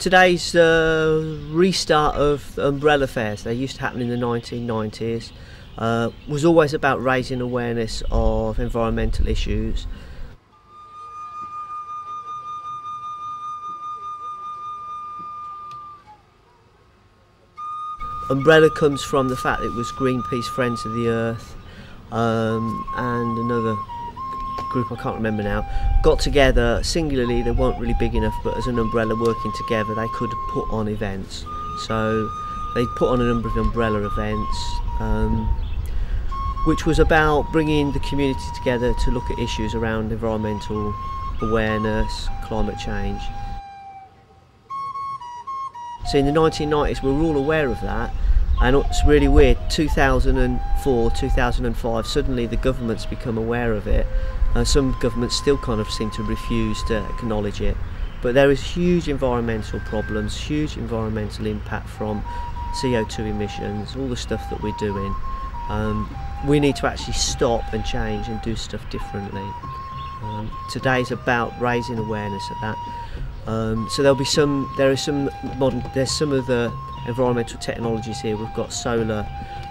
Today's uh, restart of umbrella fairs, they used to happen in the 1990s, uh, was always about raising awareness of environmental issues. Umbrella comes from the fact it was Greenpeace Friends of the Earth um, and another group I can't remember now got together singularly they weren't really big enough but as an umbrella working together they could put on events. So they put on a number of umbrella events um, which was about bringing the community together to look at issues around environmental awareness climate change. So in the 1990s we were all aware of that and it's really weird 2004 2005 suddenly the government's become aware of it uh, some governments still kind of seem to refuse to acknowledge it. But there is huge environmental problems, huge environmental impact from CO2 emissions, all the stuff that we're doing. Um, we need to actually stop and change and do stuff differently. Um, today's about raising awareness of that. Um, so there'll be some, there are some modern, there's some of the environmental technologies here. We've got solar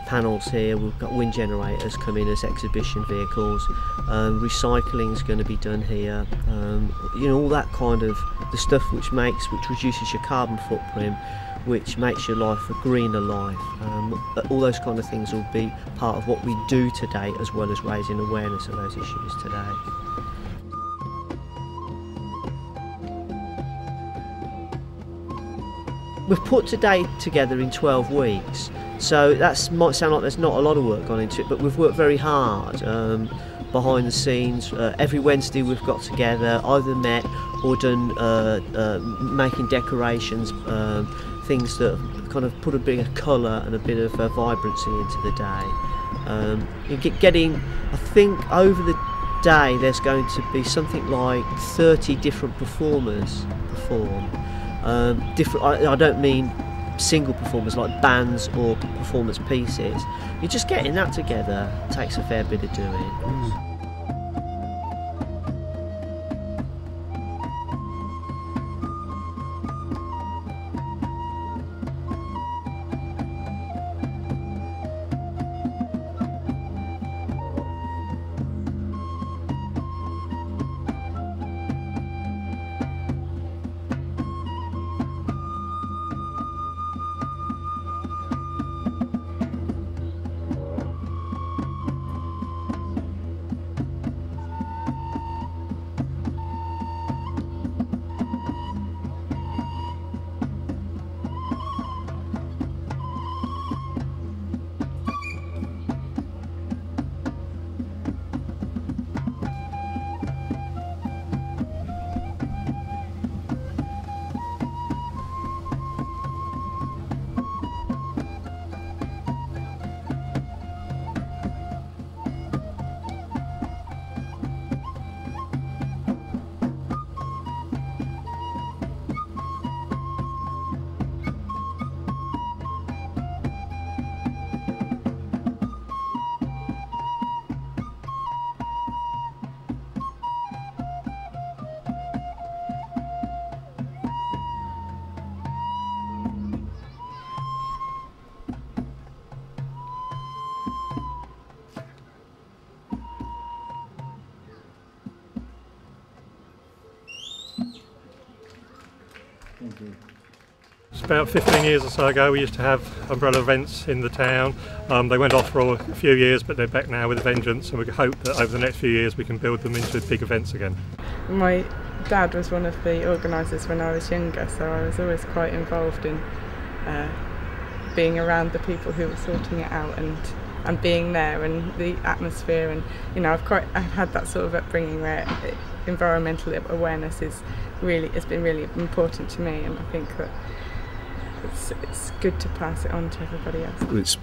panels here, we've got wind generators coming as exhibition vehicles, um, recycling is going to be done here, um, you know, all that kind of the stuff which makes, which reduces your carbon footprint, which makes your life a greener life. Um, all those kind of things will be part of what we do today as well as raising awareness of those issues today. We've put today together in 12 weeks so that might sound like there's not a lot of work gone into it, but we've worked very hard um, behind the scenes. Uh, every Wednesday we've got together, either met or done uh, uh, making decorations, um, things that kind of put a bit of colour and a bit of uh, vibrancy into the day. Um, getting, I think over the day there's going to be something like 30 different performers perform. Um, different. I, I don't mean single performers like bands or performance pieces. You're just getting that together takes a fair bit of doing. About 15 years or so ago we used to have umbrella events in the town. Um, they went off for a few years but they're back now with a vengeance and we hope that over the next few years we can build them into big events again. My dad was one of the organisers when I was younger so I was always quite involved in uh, being around the people who were sorting it out and and being there and the atmosphere and you know I've quite I've had that sort of upbringing where environmental awareness is really has been really important to me and I think that it's, it's good to pass it on to everybody else. It's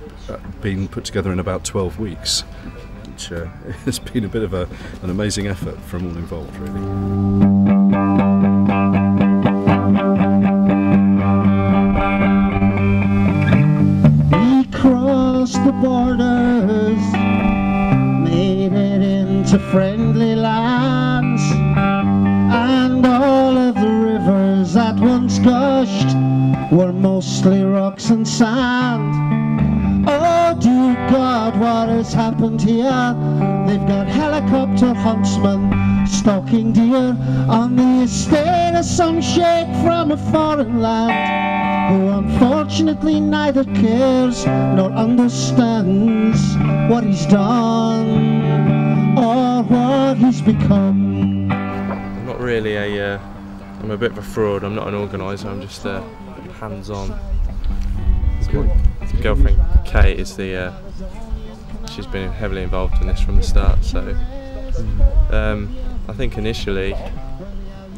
been put together in about 12 weeks which uh, has been a bit of a, an amazing effort from all involved really. We crossed the borders, made it into friendly were mostly rocks and sand. Oh dear God, what has happened here? They've got helicopter huntsmen stalking deer on the estate of some sheikh from a foreign land who unfortunately neither cares nor understands what he's done or what he's become. I'm not really a. Uh, I'm a bit of a fraud. I'm not an organiser. I'm just uh, hands-on. Girlfriend Kate is the. Uh, she's been heavily involved in this from the start. So um, I think initially,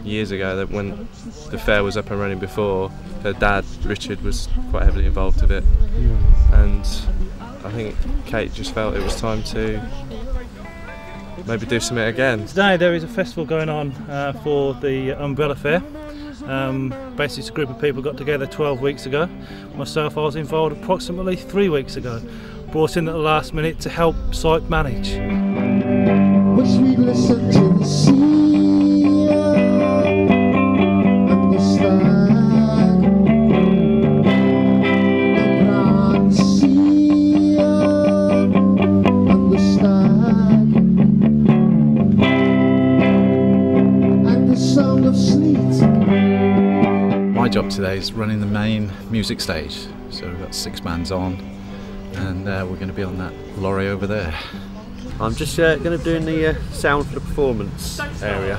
years ago, that when the fair was up and running before, her dad Richard was quite heavily involved with it, and I think Kate just felt it was time to maybe do something again. Today there is a festival going on uh, for the Umbrella Fair. Um, basically, it's a group of people got together 12 weeks ago. Myself, I was involved approximately three weeks ago. Brought in at the last minute to help site manage. Today is running the main music stage. So we've got six bands on, and uh, we're going to be on that lorry over there. I'm just uh, going to do the uh, sound for the performance area.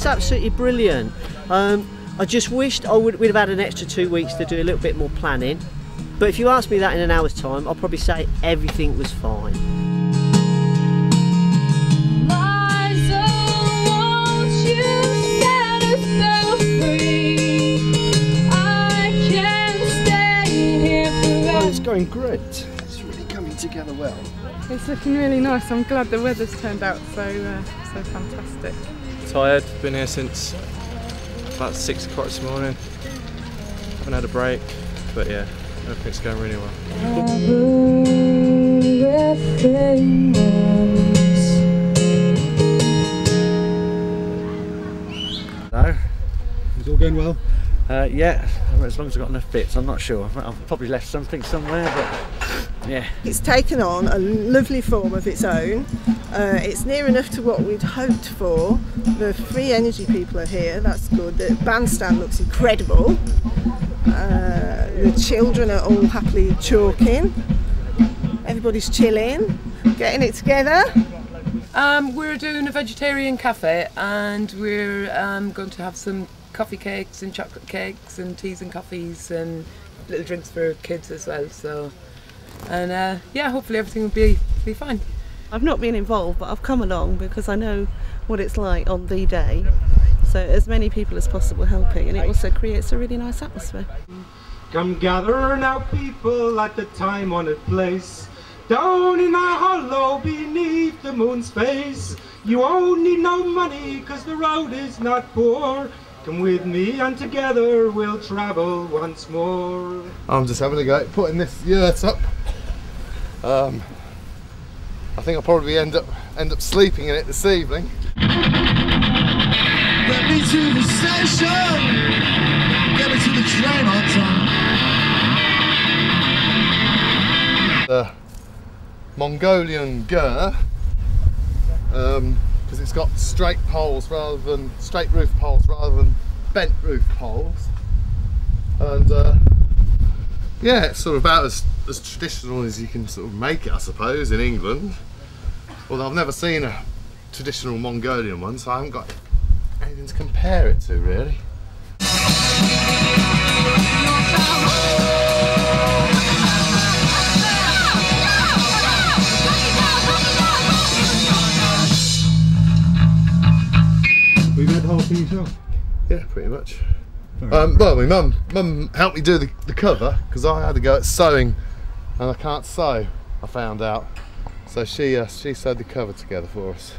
Look, it looks absolutely brilliant. Um, I just wished I would we'd have had an extra two weeks to do a little bit more planning. But if you ask me that in an hour's time, I'll probably say everything was fine. Liza, won't you set us free? I can't stay here forever. It's going great. It's really coming together well. It's looking really nice. I'm glad the weather's turned out so uh, so fantastic. Tired. Been here since about six o'clock this morning. Haven't had a break, but yeah, everything's going really well. Everything else. No? It's all going well? Uh, yeah, as long as I've got enough bits, I'm not sure. I've, I've probably left something somewhere, but yeah. It's taken on a lovely form of its own. Uh, it's near enough to what we'd hoped for. The free energy people are here, that's good. The bandstand looks incredible. Uh, the children are all happily chalking. Everybody's chilling, getting it together. Um, we're doing a vegetarian cafe and we're um, going to have some coffee cakes and chocolate cakes and teas and coffees and little drinks for kids as well. So, and uh, yeah, hopefully everything will be be fine. I've not been involved, but I've come along because I know what it's like on the day. So as many people as possible helping, and it also creates a really nice atmosphere. Come gather now, people, at the time honoured place. Down in a hollow beneath the moon's face. You won't need no money, cause the road is not poor. Come with me and together we'll travel once more. I'm just having a go at putting this yurt up. Um, I think I'll probably end up end up sleeping in it this evening. Get me to the station. Get me to the train on time. The Mongolian ger, because it's got straight poles rather than straight roof poles rather than bent roof poles, and uh, yeah, it's sort of about as, as traditional as you can sort of make it, I suppose, in England. Although I've never seen a traditional Mongolian one, so I haven't got anything to compare it to really. We've had the whole thing yourself? Yeah, pretty much. Um, well, my mum, mum helped me do the, the cover because I had to go at sewing, and I can't sew. I found out, so she uh, she sewed the cover together for us.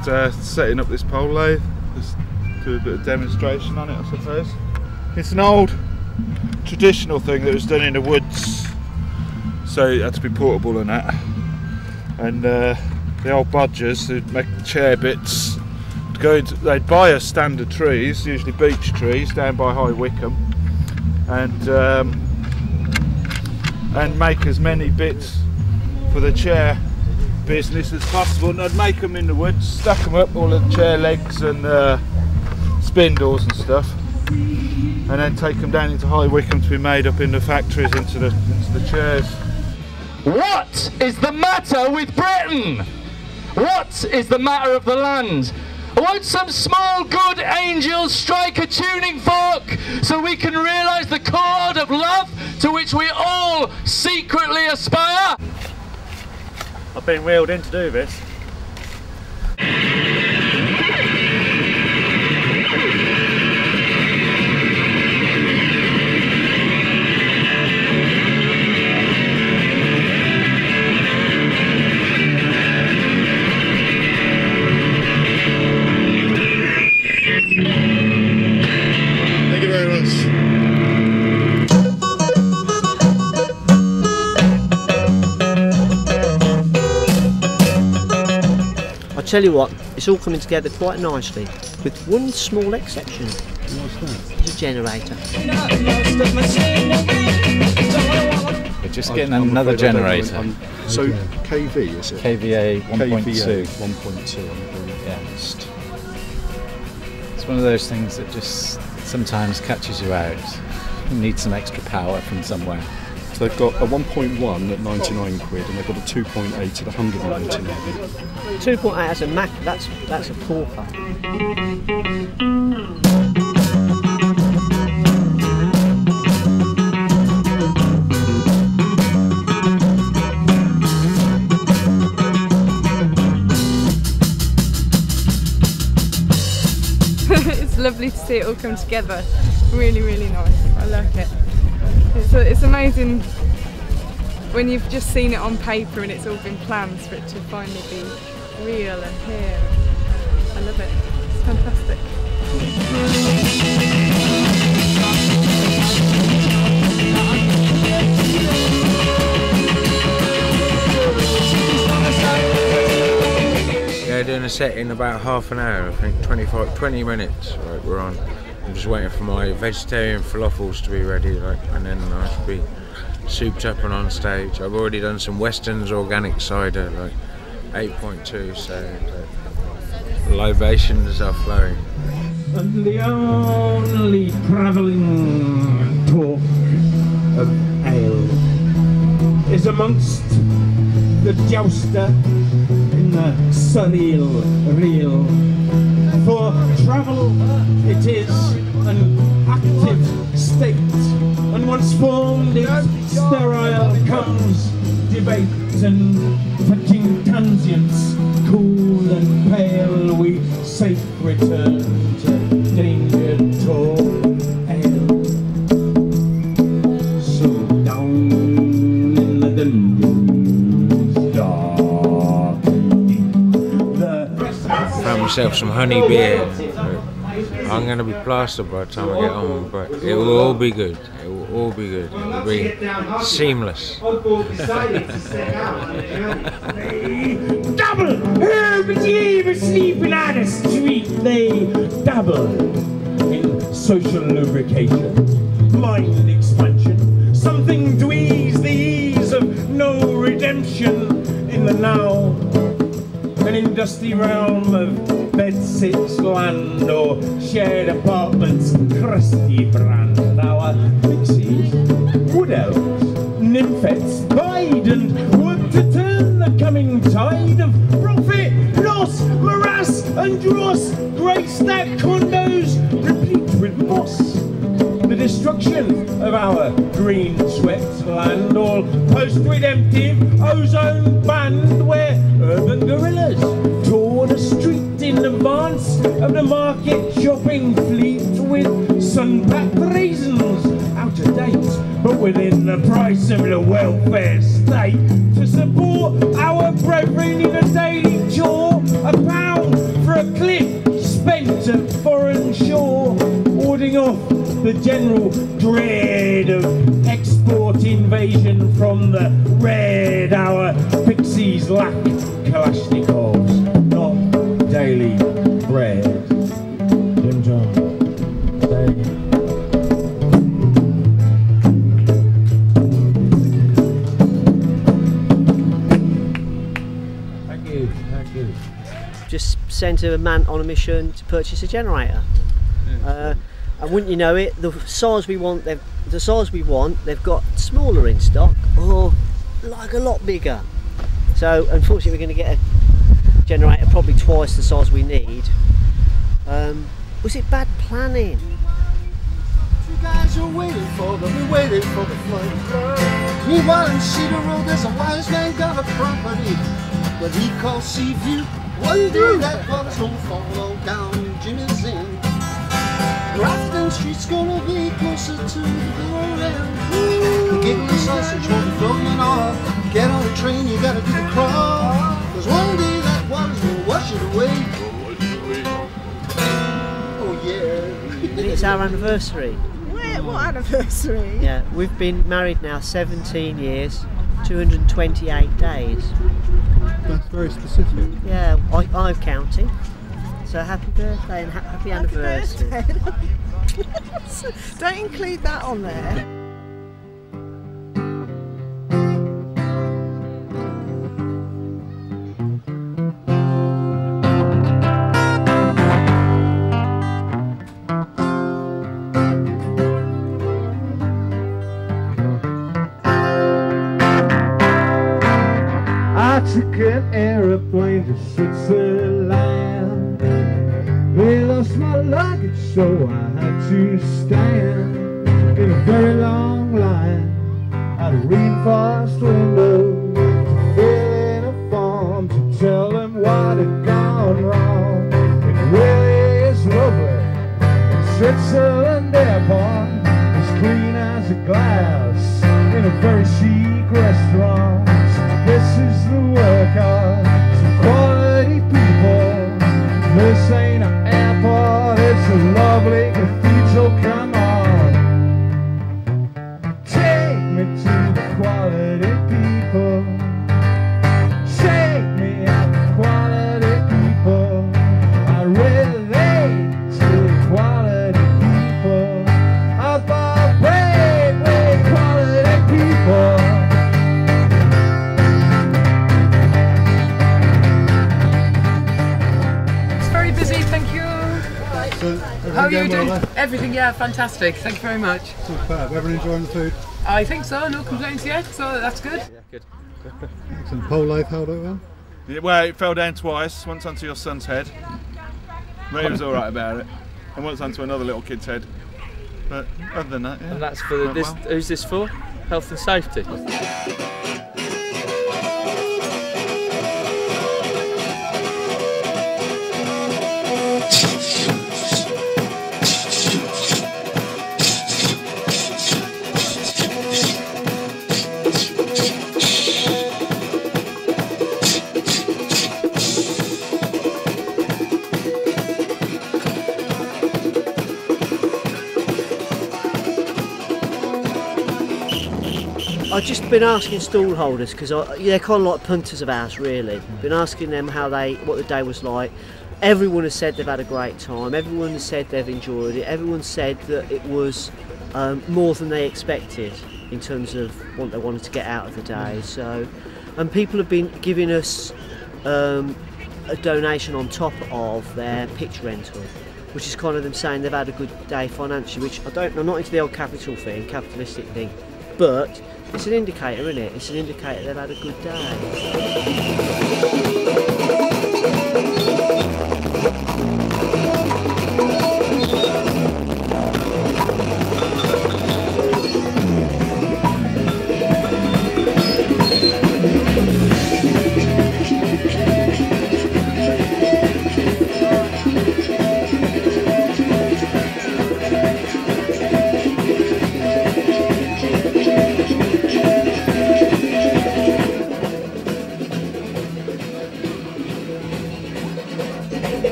Just uh, setting up this pole lathe, just do a bit of demonstration on it, I suppose. It's an old traditional thing that was done in the woods, so it had to be portable and that. And uh, the old bodgers who'd make the chair bits, go they'd buy us standard trees, usually beech trees, down by High Wycombe, and um, and make as many bits for the chair business as possible. And I'd make them in the woods, stack them up, all the chair legs and uh, spindles and stuff, and then take them down into High Wycombe to be made up in the factories into the into the chairs. What is the matter with Britain? What is the matter of the land? Won't some small good angels strike a tuning fork so we can realise the chord of love to which we all secretly aspire? I've been wheeled in to do this. Very much. I tell you what, it's all coming together quite nicely, with one small exception. What's that? The generator. We're just getting another generator. Um, so KV is it? KVA 1.2. KVA 1.2 on the very Yeah. It's one of those things that just sometimes catches you out. You need some extra power from somewhere. So they've got a 1.1 at 99 quid and they've got a 2.8 at 199. 2.8 as a Mac, that's that's a pauper. it's lovely to see it all come together. Really, really nice. I like it. It's, it's amazing when you've just seen it on paper and it's all been planned for it to finally be real and here. I love it. It's fantastic. Yeah, doing a set in about half an hour, I think 25, 20 minutes. Right, we're on. I'm just waiting for my vegetarian falafels to be ready, like, and then I should be souped up and on stage. I've already done some Weston's organic cider, like 8.2, so the libations are flowing. And the only travelling talk of ale is amongst the jouster in the surreal reel. For travel it is an active state, and once formed it's sterile comes debate and touching transients, cool and pale, we safe return myself some honey beer. I'm gonna be plastered by the time I get home, but it will all be good. It will all be good. It will be seamless. double for sleeping on the street. They dabble in social lubrication, mind expansion, something to ease the ease of no redemption in the now. An industry realm of bedsits land or shared apartments, crusty brand. Our pixies, wood elves, nymphets bide and work to turn the coming tide of profit, loss, morass, and dross, great stack condos replete with moss. The destruction of our green swept land, all post-redemptive ozone banned, where urban guerrillas torn a street in advance of the market shopping fleet with sun-packed raisins. Out of date, but within the price of the welfare state. To support our brethren in a daily chore, a pound for a clip spent at foreign shore, off the general dread of export invasion from the red. Our pixies lack Kalashnikovs, not daily bread. Jim John, Dave. Thank you, thank you. just sent a man on a mission to purchase a generator. Uh, and wouldn't you know it, the size we want, they've the size we want, they've got smaller in stock or like a lot bigger. So unfortunately, we're going to get a generator probably twice the size we need. Um, was it bad planning? You guys are waiting for them, we're waiting for the flood. Meanwhile, in Cedar Road, there's a wise man got a property that he calls Seaview. One day that water's gonna fall down Jimmy's Inn. Grafton Street's gonna be closer to the glory. You get the sausage won't be floating off. Get on the train, you gotta do the crawl. Cause one day that water's gonna wash it away. Oh yeah. It's our anniversary. Where, what anniversary? Yeah, we've been married now 17 years, 228 days. That's very specific. Yeah, I, I'm counting. So happy birthday and ha- happy, anniversary. Don't include that on there. I took an aeroplane to Switzerland. They lost my luggage, so I had to stand in a very long line. At a reinforced window everything going doing? well there? Everything, yeah, fantastic. Thank you very much. Superb. Everyone enjoying the food? I think so, no complaints yet, so that's good. Yeah, good. Excellent. Pole lathe held out well? Yeah, well, it fell down twice. Once onto your son's head, but he was all right about it, and once onto another little kid's head. But other than that, yeah. And that's for this. well. Who's this for? Health and safety. Just been asking stall holders because they're kind of like punters of ours, really. Been asking them how they, what the day was like. Everyone has said they've had a great time. Everyone has said they've enjoyed it. Everyone said that it was um, more than they expected in terms of what they wanted to get out of the day. So, and people have been giving us um, a donation on top of their pitch rental, which is kind of them saying they've had a good day financially. Which I don't, I'm not into the old capital thing, capitalistic thing, but it's an indicator, isn't it? It's an indicator they've had a good day.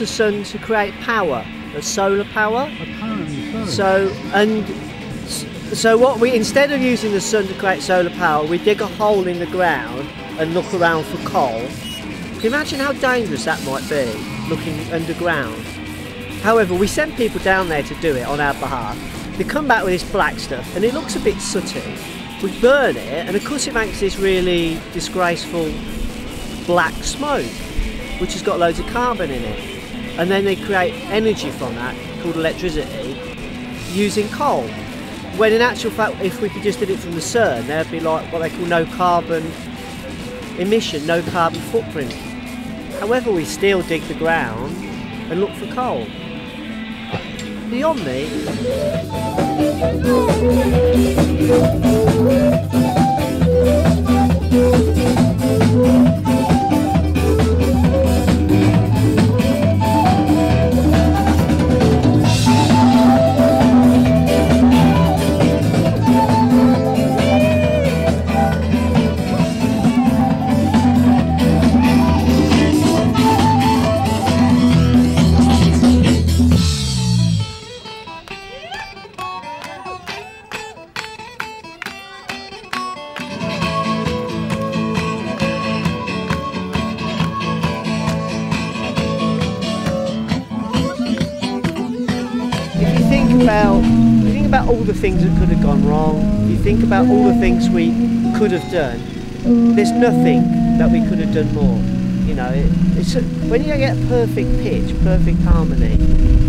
You know they use the sun to create power, the solar power. So and so what we instead of using the sun to create solar power, we dig a hole in the ground and look around for coal. Can you imagine how dangerous that might be, looking underground? However, we send people down there to do it on our behalf. They come back with this black stuff, and it looks a bit sooty. We burn it, and of course it makes this really disgraceful black smoke, which has got loads of carbon in it. And then they create energy from that, called electricity, using coal. When in actual fact, if we could just did it from the sun, there'd be like what they call no carbon emission, no carbon footprint. However, we still dig the ground and look for coal. Beyond me, all the things that could have gone wrong, you think about all the things we could have done. There's nothing that we could have done more. You know, it, it's a, when you get perfect pitch, perfect harmony,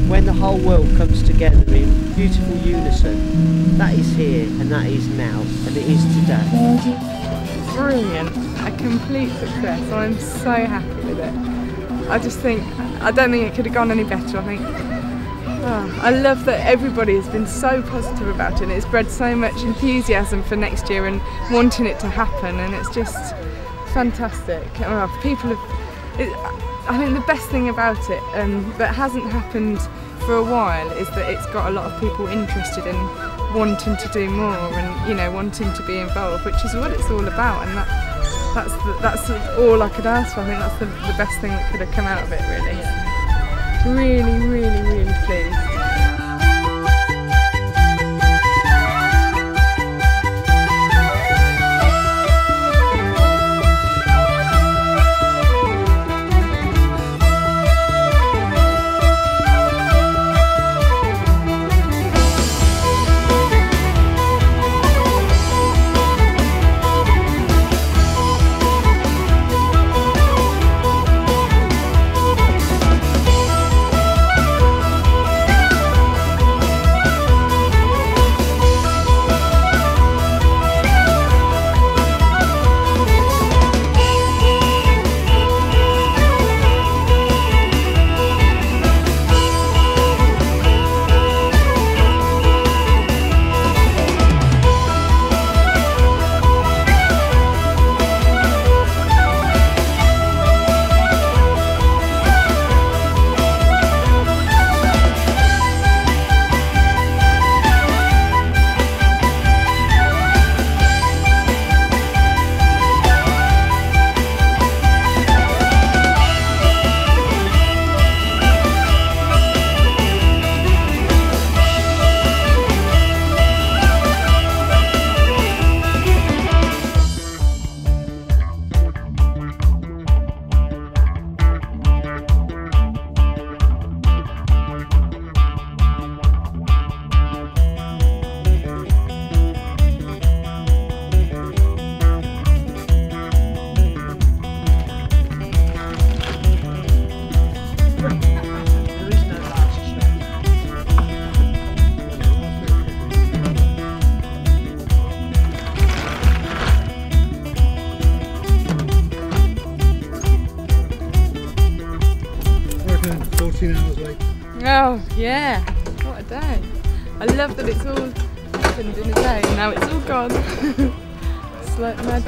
when the whole world comes together in beautiful unison, that is here and that is now and it is today. brilliant, a complete success. I'm so happy with it. I just think, I don't think it could have gone any better. I think, oh, I love that everybody has been so positive about it and it's bred so much enthusiasm for next year and wanting it to happen and it's just fantastic. Oh, people have, it, I think the best thing about it um, that hasn't happened for a while is that it's got a lot of people interested in wanting to do more and you know wanting to be involved, which is what it's all about, and that that's the, that's all I could ask for. I think that's the, the best thing that could have come out of it, really. Really, really,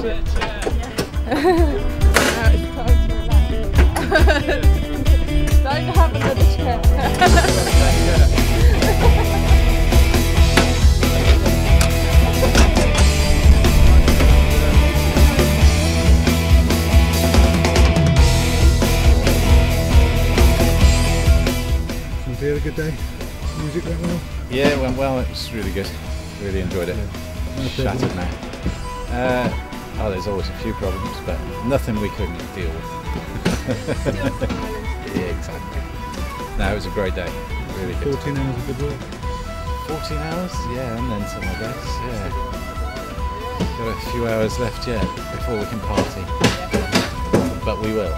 like now it's time to relax. Don't have another chair. You had a good day? Music went well? Yeah, it went well. It was really good. Really enjoyed it. Yeah. Shattered now. Uh, oh, there's always a few problems, but nothing we couldn't deal with. yeah, exactly. No, it was a great day. Really good. 14 hours of good work. 14 hours? Yeah, and then some, I guess. Yeah. Got a few hours left yet before we can party. But we will.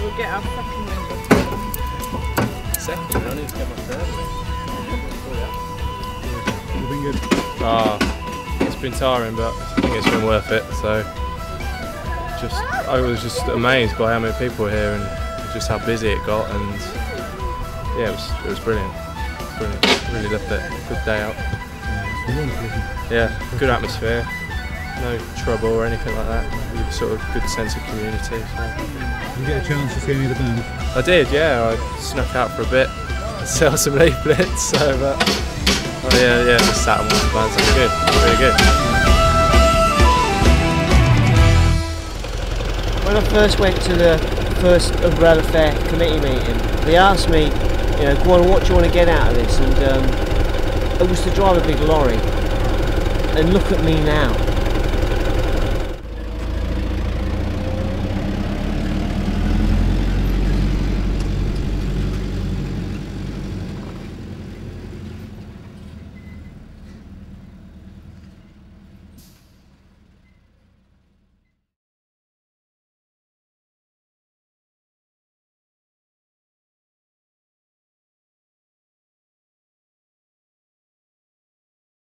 We'll get our second window. Second, I need to get my third. You've been good. Ah, it's been tiring, but I think it's been worth it. So, just I was just amazed by how many people were here and just how busy it got, and yeah, it was it was brilliant. Brilliant. Really loved it. Good day out. It's been wonderful, isn't it? Yeah, good atmosphere. No trouble or anything like that. Sort of good sense of community. So. Did you get a chance to see any of the band? I did, yeah. I snuck out for a bit, sell some leaflets. So, but yeah, yeah, just sat and watched bands. It was good, really good. When I first went to the first Umbrella Fair committee meeting, they asked me, you know, go on, what do you want to get out of this? And um, it was to drive a big lorry. And look at me now.